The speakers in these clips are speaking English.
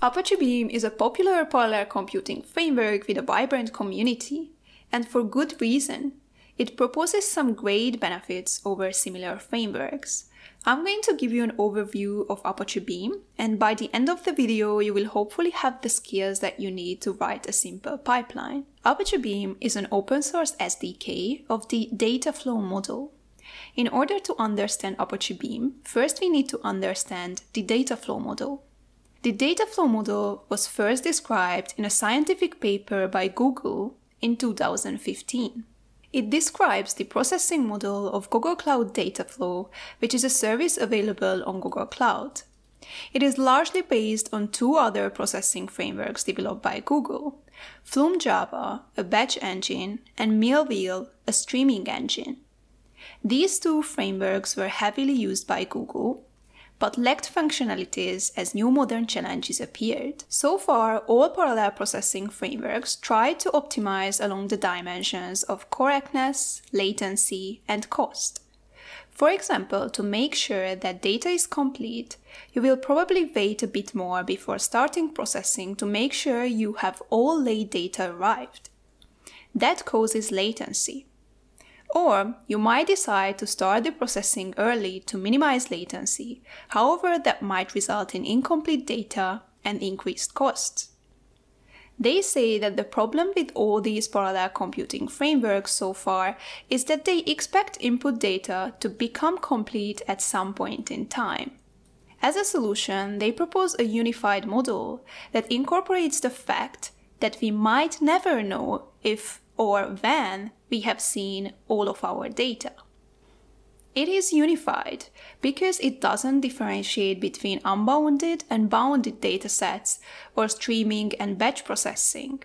Apache Beam is a popular parallel computing framework with a vibrant community, and for good reason. It proposes some great benefits over similar frameworks. I'm going to give you an overview of Apache Beam, and by the end of the video, you will hopefully have the skills that you need to write a simple pipeline. Apache Beam is an open source SDK of the Dataflow model. In order to understand Apache Beam, first we need to understand the Dataflow model. The Dataflow model was first described in a scientific paper by Google in 2015. It describes the processing model of Google Cloud Dataflow, which is a service available on Google Cloud. It is largely based on two other processing frameworks developed by Google Flume Java, a batch engine, and Millwheel, a streaming engine. These two frameworks were heavily used by Google, but lacked functionalities as new modern challenges appeared. So far, all parallel processing frameworks try to optimize along the dimensions of correctness, latency, and cost. For example, to make sure that data is complete, you will probably wait a bit more before starting processing to make sure you have all late data arrived. That causes latency. Or you might decide to start the processing early to minimize latency, however, that might result in incomplete data and increased costs. They say that the problem with all these parallel computing frameworks so far is that they expect input data to become complete at some point in time. As a solution, they propose a unified model that incorporates the fact that we might never know if or when we have seen all of our data. It is unified because it doesn't differentiate between unbounded and bounded datasets or streaming and batch processing.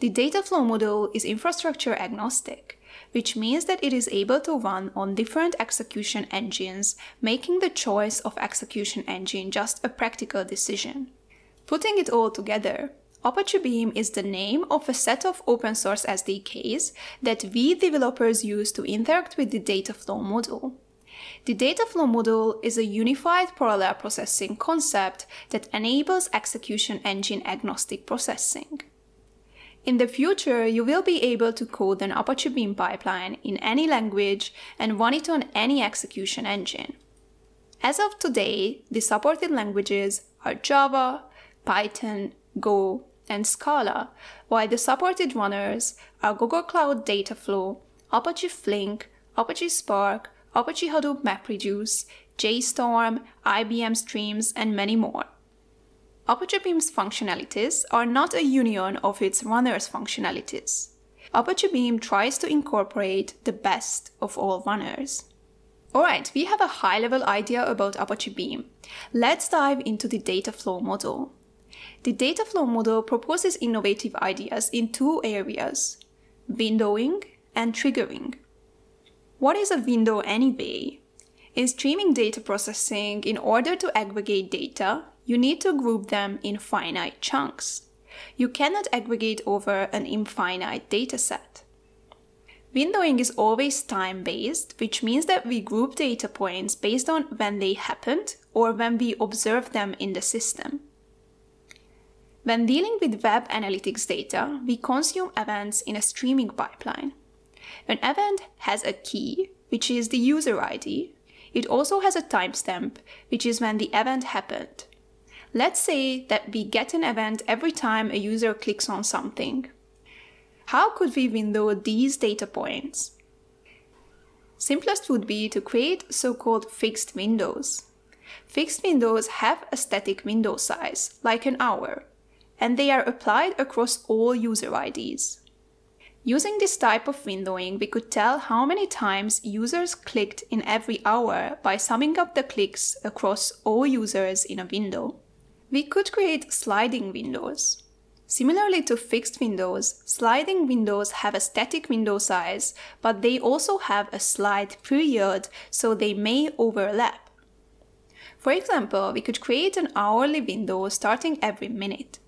The Dataflow model is infrastructure agnostic, which means that it is able to run on different execution engines, making the choice of execution engine just a practical decision. Putting it all together, Apache Beam is the name of a set of open source SDKs that we developers use to interact with the Dataflow model. The Dataflow model is a unified parallel processing concept that enables execution engine agnostic processing. In the future, you will be able to code an Apache Beam pipeline in any language and run it on any execution engine. As of today, the supported languages are Java, Python, Go, and Scala, while the supported runners are Google Cloud Dataflow, Apache Flink, Apache Spark, Apache Hadoop MapReduce, JStorm, IBM Streams, and many more. Apache Beam's functionalities are not a union of its runners' functionalities. Apache Beam tries to incorporate the best of all runners. Alright, we have a high level idea about Apache Beam. Let's dive into the Dataflow model. The data flow model proposes innovative ideas in two areas windowing and triggering. What is a window anyway? In streaming data processing, in order to aggregate data, you need to group them in finite chunks. You cannot aggregate over an infinite dataset. Windowing is always time based, which means that we group data points based on when they happened or when we observe them in the system. When dealing with web analytics data, we consume events in a streaming pipeline. An event has a key, which is the user ID. It also has a timestamp, which is when the event happened. Let's say that we get an event every time a user clicks on something. How could we window these data points? Simplest would be to create so-called fixed windows. Fixed windows have a static window size, like an hour, and they are applied across all user IDs. Using this type of windowing, we could tell how many times users clicked in every hour by summing up the clicks across all users in a window. We could create sliding windows. Similarly to fixed windows, sliding windows have a static window size, but they also have a slide period, so they may overlap. For example, we could create an hourly window starting every minute.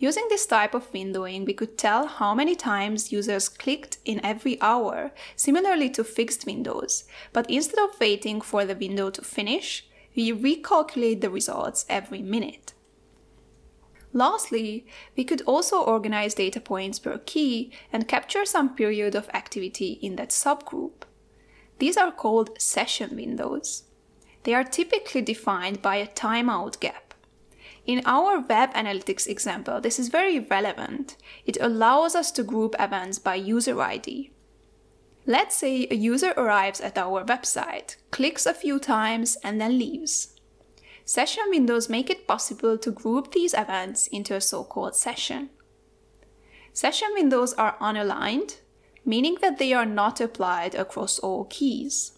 Using this type of windowing, we could tell how many times users clicked in every hour, similarly to fixed windows. But instead of waiting for the window to finish, we recalculate the results every minute. Lastly, we could also organize data points per key and capture some period of activity in that subgroup. These are called session windows. They are typically defined by a timeout gap. In our web analytics example, this is very relevant. It allows us to group events by user ID. Let's say a user arrives at our website, clicks a few times, and then leaves. Session windows make it possible to group these events into a so-called session. Session windows are unaligned, meaning that they are not applied across all keys.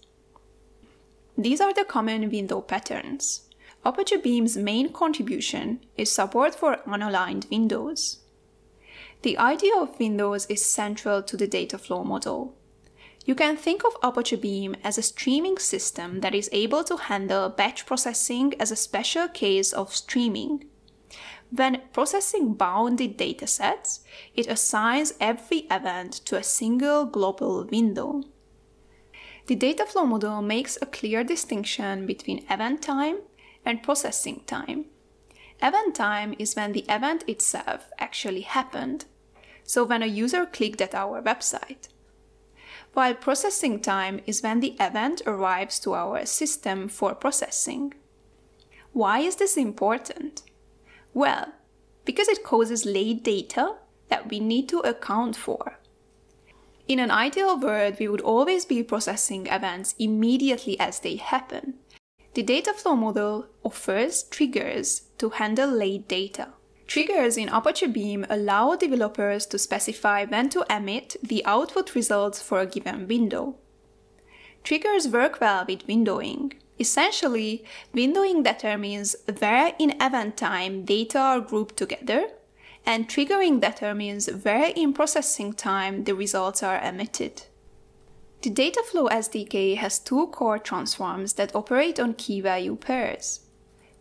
These are the common window patterns. Apache Beam's main contribution is support for unaligned windows. The idea of windows is central to the data flow model. You can think of Apache Beam as a streaming system that is able to handle batch processing as a special case of streaming. When processing bounded datasets, it assigns every event to a single global window. The data flow model makes a clear distinction between event time and processing time. Event time is when the event itself actually happened, so when a user clicked at our website while processing time is when the event arrives to our system for processing. Why is this important? Well, because it causes late data that we need to account for. In an ideal world, we would always be processing events immediately as they happen. The data flow model offers triggers to handle late data. Triggers in Apache Beam allow developers to specify when to emit the output results for a given window. Triggers work well with windowing. Essentially, windowing determines where in event time data are grouped together, and triggering determines where in processing time the results are emitted. The Dataflow SDK has two core transforms that operate on key value pairs,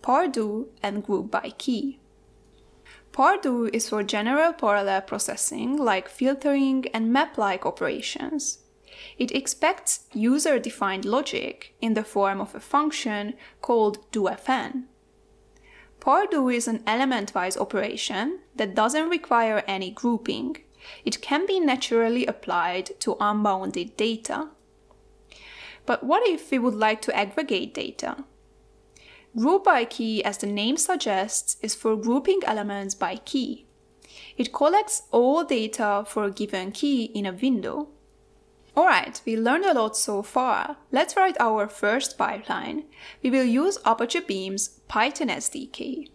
pardo and group by key. Pardo is for general parallel processing like filtering and map-like operations. It expects user-defined logic in the form of a function called dofn. Pardo is an element-wise operation that doesn't require any grouping. It can be naturally applied to unbounded data. But what if we would like to aggregate data? Group by key, as the name suggests, is for grouping elements by key. It collects all data for a given key in a window. Alright, we learned a lot so far. Let's write our first pipeline. We will use Apache Beam's Python SDK.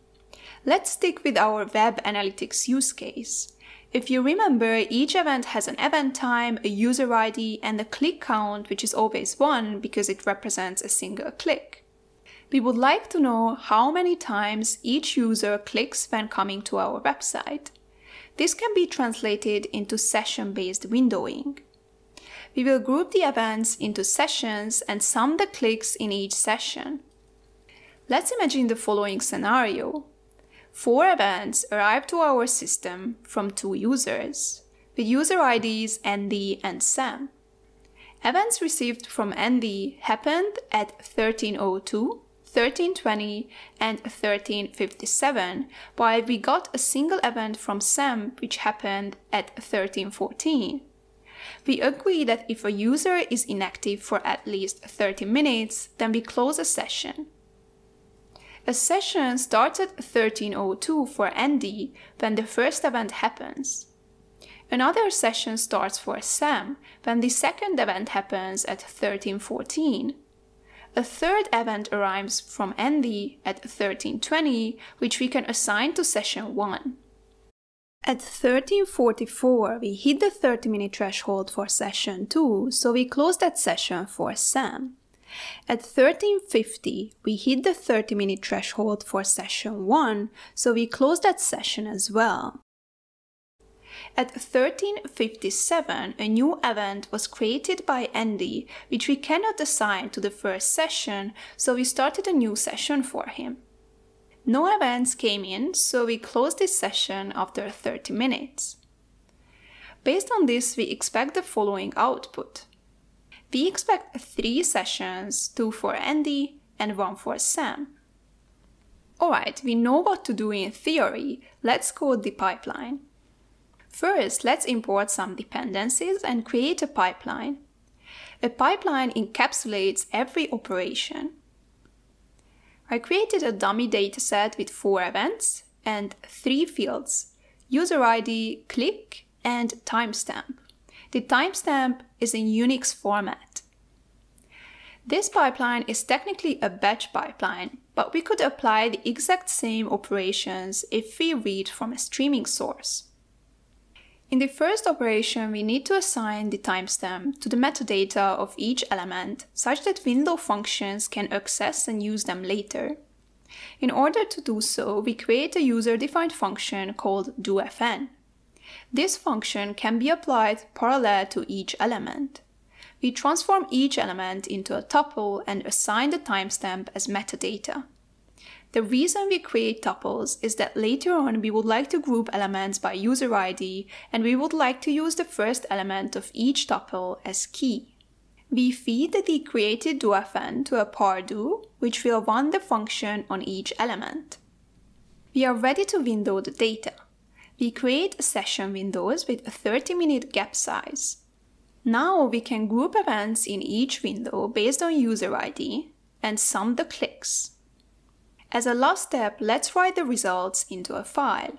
Let's stick with our web analytics use case. If you remember, each event has an event time, a user ID, and a click count, which is always 1 because it represents a single click. We would like to know how many times each user clicks when coming to our website. This can be translated into session-based windowing. We will group the events into sessions and sum the clicks in each session. Let's imagine the following scenario. Four events arrive to our system from two users, with user IDs Andy and Sam. Events received from Andy happened at 1302, 1320 and 1357, while we got a single event from Sam which happened at 1314. We agree that if a user is inactive for at least 30 minutes, then we close a session. A session starts at 1302 for Andy when the first event happens. Another session starts for Sam when the second event happens at 1314. A third event arrives from Andy at 1320, which we can assign to session 1. At 1344, we hit the 30 minute threshold for session 2, so we close that session for Sam. At 1350, we hit the 30 minute threshold for session 1, so we close that session as well. At 1357, a new event was created by Andy, which we cannot assign to the first session, so we started a new session for him. No events came in, so we closed this session after 30 minutes. Based on this, we expect the following output. We expect three sessions, two for Andy and one for Sam. Alright, we know what to do in theory, let's code the pipeline. First, let's import some dependencies and create a pipeline. A pipeline encapsulates every operation. I created a dummy dataset with four events and three fields, user ID, click, and timestamp. The timestamp is in Unix format. This pipeline is technically a batch pipeline, but we could apply the exact same operations if we read from a streaming source. In the first operation, we need to assign the timestamp to the metadata of each element such that window functions can access and use them later. In order to do so, we create a user-defined function called dofn. This function can be applied parallel to each element. We transform each element into a tuple and assign the timestamp as metadata. The reason we create tuples is that later on we would like to group elements by user ID and we would like to use the first element of each tuple as key. We feed the created dofn to a pardo, which will run the function on each element. We are ready to window the data. We create session windows with a 30 minute gap size. Now we can group events in each window based on user ID and sum the clicks. As a last step, let's write the results into a file.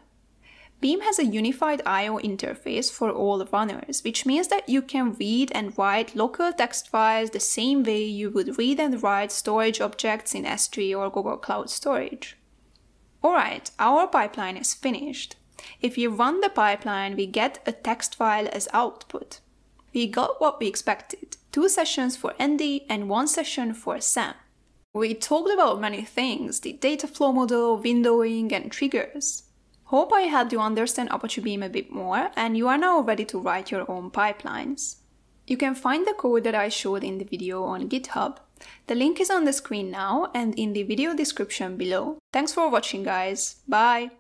Beam has a unified I.O. interface for all runners, which means that you can read and write local text files the same way you would read and write storage objects in S3 or Google Cloud Storage. Alright, our pipeline is finished. If we run the pipeline, we get a text file as output. We got what we expected, two sessions for Andy and one session for Sam. We talked about many things, the data flow model, windowing, and triggers. Hope I helped you understand Apache Beam a bit more, and you are now ready to write your own pipelines. You can find the code that I showed in the video on GitHub. The link is on the screen now and in the video description below. Thanks for watching guys, bye!